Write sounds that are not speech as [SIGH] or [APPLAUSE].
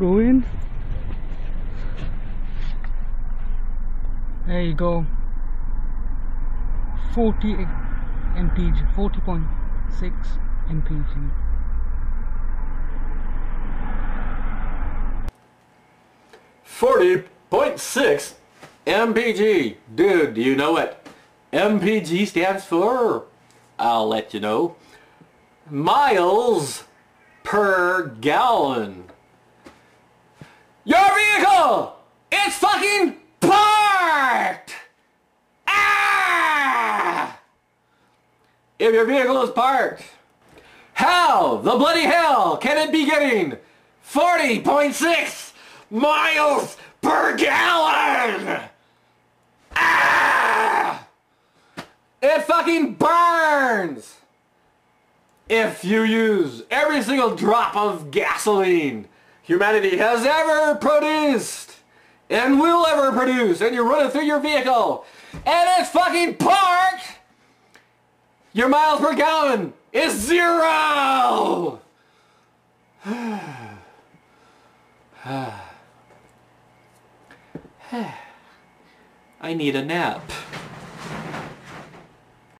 Ruin. There you go. 40 mpg, 40.6 mpg. Forty point six MPG. Dude, do you know what MPG stands for? I'll let you know. Miles per gallon. It's fucking parked! Ah! If your vehicle is parked, how the bloody hell can it be getting 40.6 miles per gallon? Ah! It fucking burns! If you use every single drop of gasoline humanity has ever produced and will ever produce and you run it through your vehicle and it's fucking parked, your miles per gallon is zero! [SIGHS] [SIGHS] [SIGHS] I need a nap.